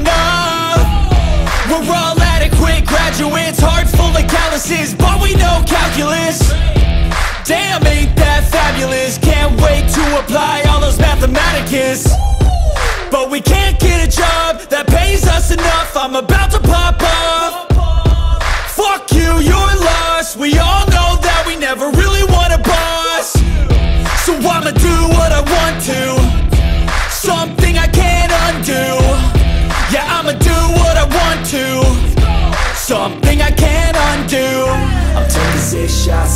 enough. We're all adequate graduates, heart full of calluses But we know calculus. Damn, ain't that fabulous? Can't wait to apply all those mathematicus. But we can't get a job that pays us enough. I'm about to pop off Fuck you, you're lost. We all know that we never really want a boss. So I'ma do what I want to. Something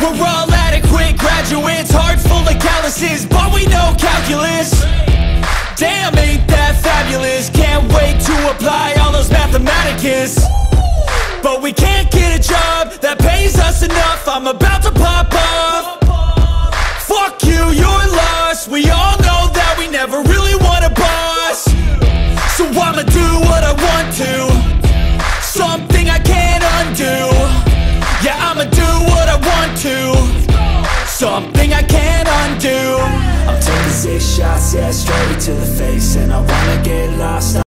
We're all adequate graduates, hearts full of calluses, but we know calculus. Damn, ain't that fabulous? Can't wait to apply all those mathematicus. But we can't get a job that pays us enough. I'm about to pop up. Fuck you, you're lost. We all know that we never really want a boss. So I'ma do what I want to. Something something I can't undo. I'm taking six shots, yeah, straight to the face And I wanna get lost.